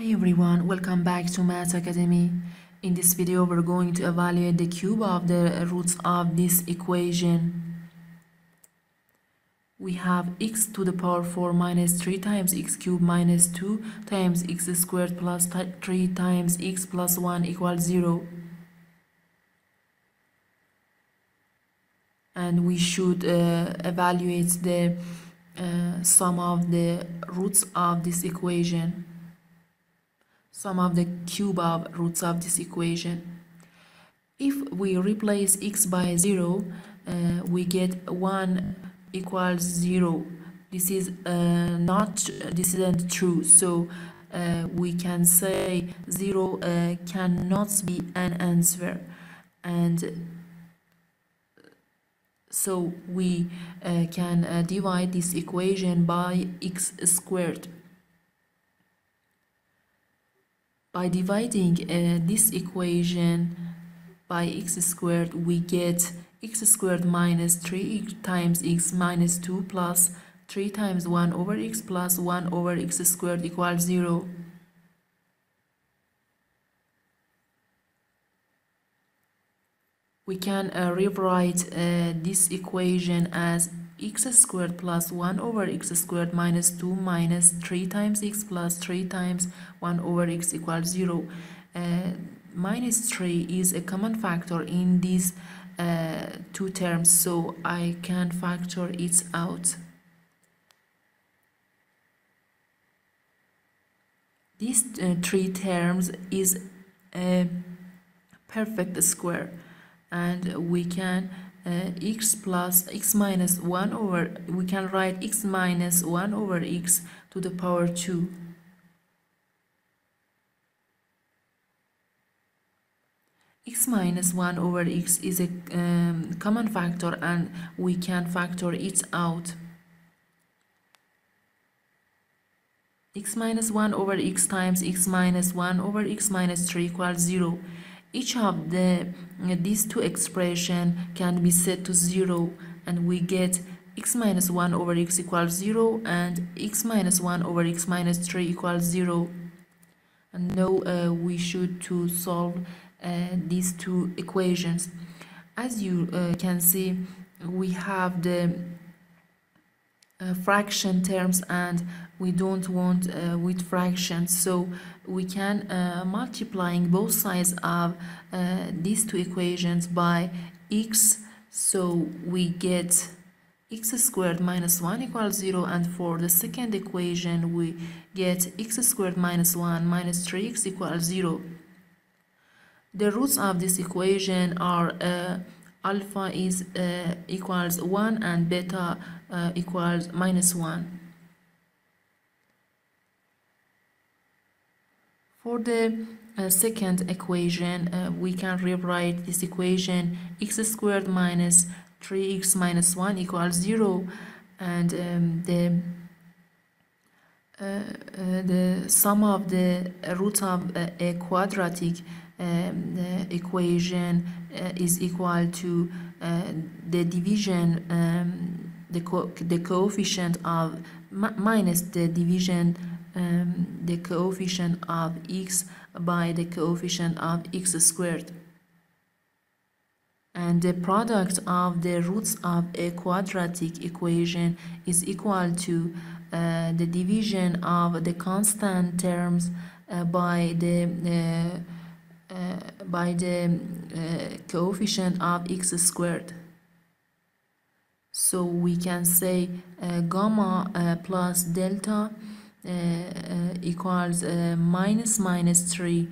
Hi everyone, welcome back to Math Academy. In this video, we're going to evaluate the cube of the roots of this equation. We have x to the power 4 minus 3 times x cubed minus 2 times x squared plus 3 times x plus 1 equals 0. And we should uh, evaluate the uh, sum of the roots of this equation sum of the cube of roots of this equation. If we replace x by 0, uh, we get 1 equals 0. This is uh, not, this isn't true. So uh, we can say 0 uh, cannot be an answer. And so we uh, can uh, divide this equation by x squared. By dividing uh, this equation by x squared, we get x squared minus 3 times x minus 2 plus 3 times 1 over x plus 1 over x squared equals 0. We can uh, rewrite uh, this equation as x squared plus 1 over x squared minus 2 minus 3 times x plus 3 times 1 over x equals 0. Uh, minus 3 is a common factor in these uh, two terms, so I can factor it out. These uh, three terms is a perfect square and we can uh, x plus x minus 1 over we can write x minus 1 over x to the power 2 x minus 1 over x is a um, common factor and we can factor it out. X minus 1 over x times x minus 1 over x minus 3 equals 0 each of the these two expression can be set to 0 and we get x minus 1 over x equals 0 and x minus 1 over x minus 3 equals 0 and now uh, we should to solve uh, these two equations. As you uh, can see we have the uh, fraction terms and we don't want uh, with fractions. So we can uh, multiplying both sides of uh, these two equations by x. So we get x squared minus 1 equals 0 and for the second equation we get x squared minus 1 minus 3x equals 0 the roots of this equation are uh, alpha is uh, equals 1 and beta uh, equals minus 1 For the uh, second equation, uh, we can rewrite this equation x squared minus 3x minus 1 equals 0 and um, the uh, uh the sum of the root of a quadratic equation uh, is equal to the division um, the, co the coefficient of minus the division um, the coefficient of x by the coefficient of x squared. And the product of the roots of a quadratic equation is equal to uh, the division of the constant terms uh, by the uh, uh by the uh, coefficient of x squared. So we can say uh, gamma plus delta uh, uh, equals uh, minus minus 3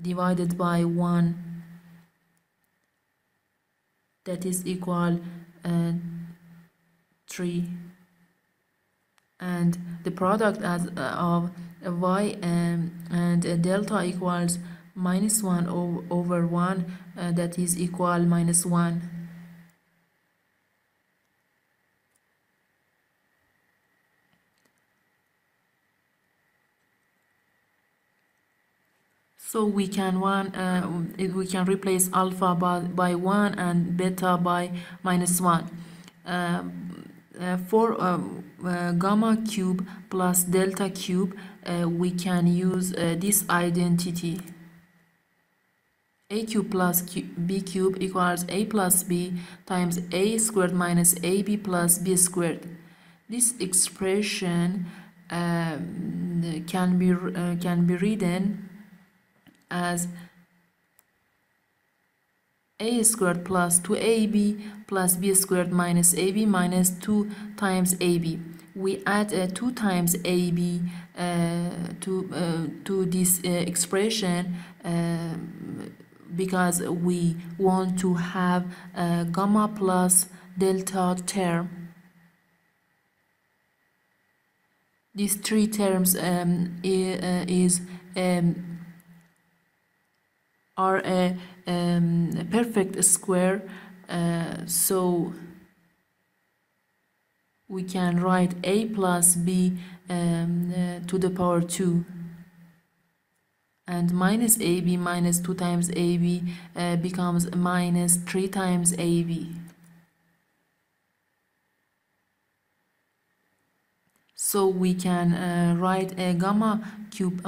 divided by 1 that is equal 3 and the product as of y um, and delta equals minus 1 over 1 uh, that is equal minus 1 So we can one uh, we can replace alpha by, by 1 and beta by minus 1. Uh, uh, for um, uh, gamma cube plus delta cube uh, we can use uh, this identity. A cube plus q b cube equals a plus b times a squared minus ab plus b squared. This expression um, can be uh, can be written as a squared plus 2ab plus b squared minus ab minus 2 times ab we add uh, 2 times ab uh, to uh, to this uh, expression uh, because we want to have a gamma plus delta term. These three terms um, is um, are a, um, a perfect square uh, so we can write a plus b um, uh, to the power 2 and minus ab minus 2 times ab uh, becomes minus 3 times ab so we can uh, write a gamma cube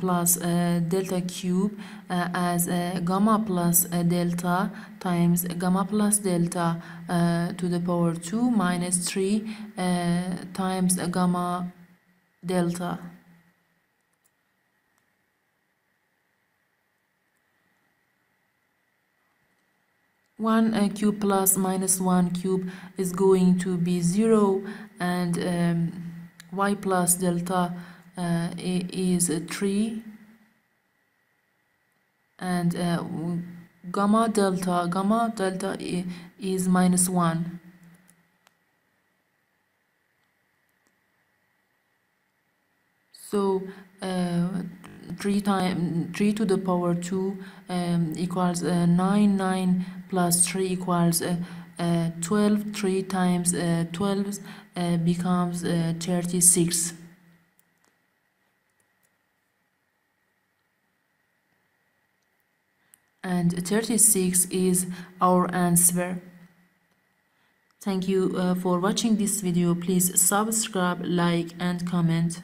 plus uh, delta cube uh, as a gamma plus delta times gamma plus delta uh, to the power 2 minus 3 uh, times gamma delta. One uh, cube plus minus one cube is going to be zero and um, y plus delta uh, is 3 and uh, gamma delta gamma delta is minus 1 so uh, 3 times 3 to the power 2 um, equals uh, 9 9 plus 3 equals uh, uh, 12 3 times uh, 12 uh, becomes uh, 36 and 36 is our answer. Thank you uh, for watching this video. Please subscribe like and comment